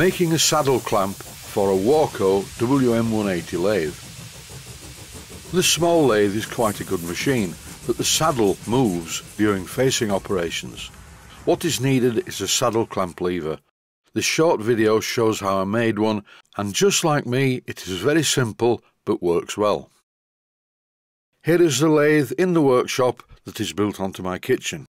making a saddle clamp for a Warco WM180 lathe. This small lathe is quite a good machine, but the saddle moves during facing operations. What is needed is a saddle clamp lever. This short video shows how I made one, and just like me, it is very simple but works well. Here is the lathe in the workshop that is built onto my kitchen.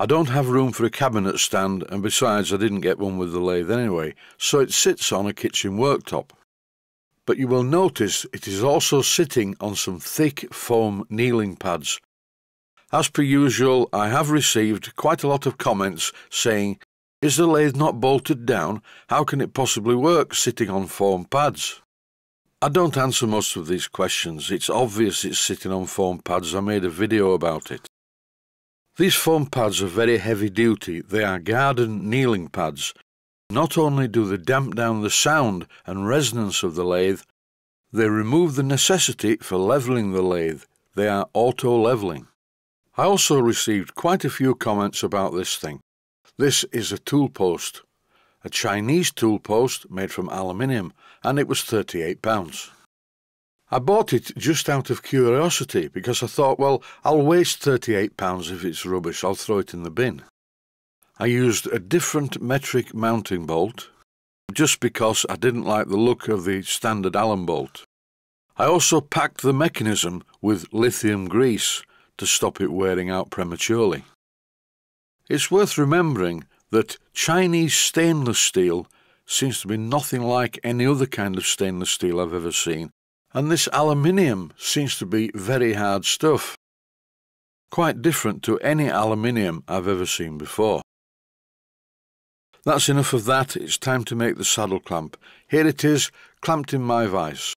I don't have room for a cabinet stand and besides I didn't get one with the lathe anyway, so it sits on a kitchen worktop. But you will notice it is also sitting on some thick foam kneeling pads. As per usual, I have received quite a lot of comments saying, is the lathe not bolted down? How can it possibly work sitting on foam pads? I don't answer most of these questions. It's obvious it's sitting on foam pads. I made a video about it. These foam pads are very heavy duty. They are garden kneeling pads. Not only do they damp down the sound and resonance of the lathe, they remove the necessity for levelling the lathe. They are auto-levelling. I also received quite a few comments about this thing. This is a tool post a Chinese tool post made from aluminium, and it was £38. I bought it just out of curiosity because I thought, well, I'll waste £38 if it's rubbish, I'll throw it in the bin. I used a different metric mounting bolt just because I didn't like the look of the standard Allen bolt. I also packed the mechanism with lithium grease to stop it wearing out prematurely. It's worth remembering that Chinese stainless steel seems to be nothing like any other kind of stainless steel I've ever seen, and this aluminium seems to be very hard stuff, quite different to any aluminium I've ever seen before. That's enough of that, it's time to make the saddle clamp. Here it is, clamped in my vise.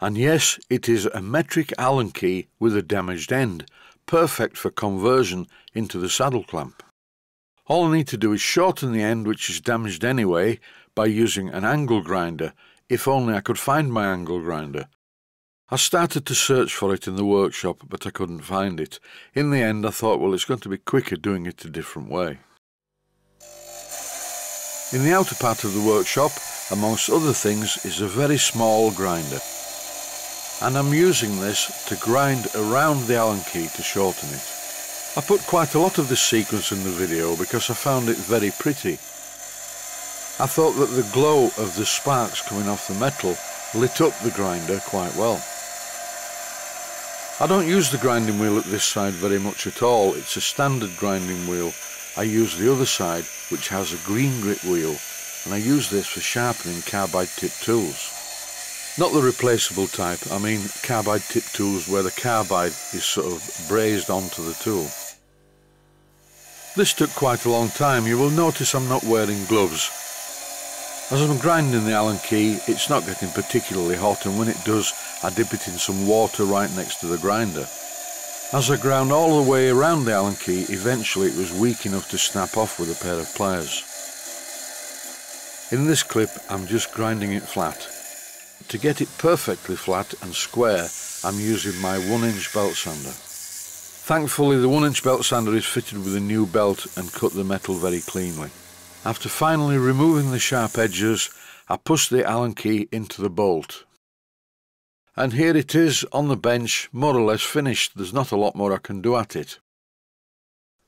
And yes, it is a metric Allen key with a damaged end, perfect for conversion into the saddle clamp. All I need to do is shorten the end which is damaged anyway by using an angle grinder, if only I could find my angle grinder. I started to search for it in the workshop, but I couldn't find it. In the end, I thought, well, it's going to be quicker doing it a different way. In the outer part of the workshop, amongst other things, is a very small grinder. And I'm using this to grind around the Allen key to shorten it. I put quite a lot of this sequence in the video because I found it very pretty. I thought that the glow of the sparks coming off the metal lit up the grinder quite well. I don't use the grinding wheel at this side very much at all, it's a standard grinding wheel. I use the other side which has a green grit wheel and I use this for sharpening carbide tip tools. Not the replaceable type, I mean carbide tip tools where the carbide is sort of brazed onto the tool. This took quite a long time. You will notice I'm not wearing gloves. As I'm grinding the Allen key, it's not getting particularly hot and when it does, I dip it in some water right next to the grinder. As I ground all the way around the Allen key, eventually it was weak enough to snap off with a pair of pliers. In this clip, I'm just grinding it flat. To get it perfectly flat and square, I'm using my 1 inch belt sander. Thankfully the 1 inch belt sander is fitted with a new belt and cut the metal very cleanly. After finally removing the sharp edges, I push the Allen key into the bolt. And here it is on the bench, more or less finished. There's not a lot more I can do at it.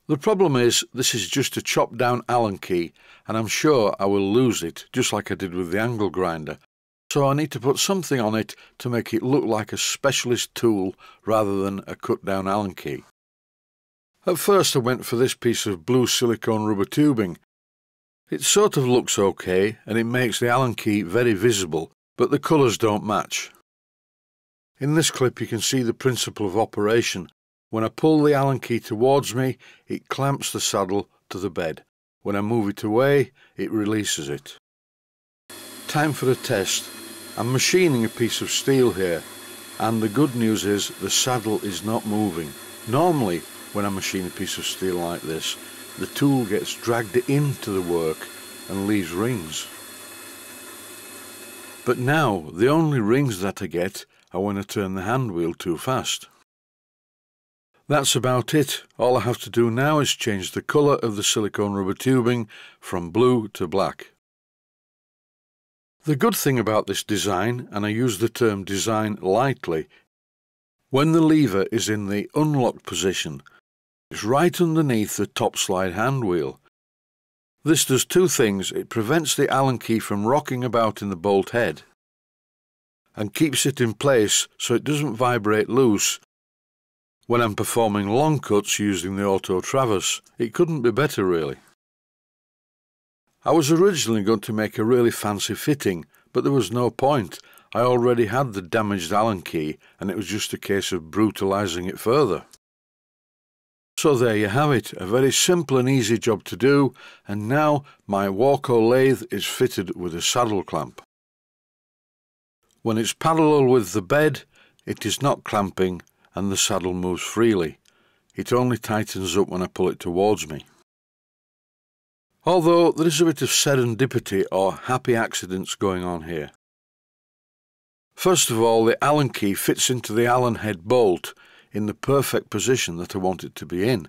The problem is, this is just a chopped down Allen key, and I'm sure I will lose it, just like I did with the angle grinder. So I need to put something on it to make it look like a specialist tool rather than a cut down Allen key. At first I went for this piece of blue silicone rubber tubing. It sort of looks okay and it makes the Allen key very visible, but the colours don't match. In this clip you can see the principle of operation. When I pull the Allen key towards me, it clamps the saddle to the bed. When I move it away, it releases it. Time for a test. I'm machining a piece of steel here, and the good news is the saddle is not moving. Normally, when I machine a piece of steel like this, the tool gets dragged into the work and leaves rings. But now, the only rings that I get are when I turn the hand wheel too fast. That's about it. All I have to do now is change the colour of the silicone rubber tubing from blue to black. The good thing about this design, and I use the term design lightly, when the lever is in the unlocked position, it's right underneath the top slide hand wheel. This does two things. It prevents the Allen key from rocking about in the bolt head and keeps it in place so it doesn't vibrate loose when I'm performing long cuts using the Auto Traverse. It couldn't be better really. I was originally going to make a really fancy fitting, but there was no point. I already had the damaged Allen key and it was just a case of brutalising it further. So there you have it, a very simple and easy job to do, and now my Warco lathe is fitted with a saddle clamp. When it's parallel with the bed, it is not clamping and the saddle moves freely. It only tightens up when I pull it towards me. Although there is a bit of serendipity or happy accidents going on here. First of all, the Allen key fits into the Allen head bolt in the perfect position that I want it to be in,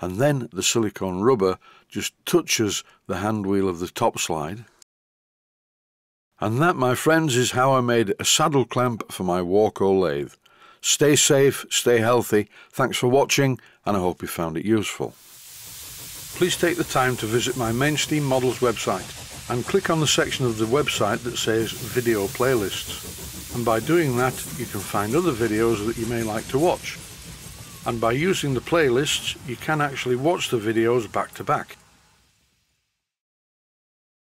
and then the silicone rubber just touches the hand wheel of the top slide. And that, my friends, is how I made a saddle clamp for my Warco lathe. Stay safe, stay healthy, thanks for watching, and I hope you found it useful. Please take the time to visit my Mainsteam Models website and click on the section of the website that says Video Playlists and by doing that you can find other videos that you may like to watch. And by using the playlists you can actually watch the videos back to back.